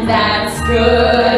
and that's good.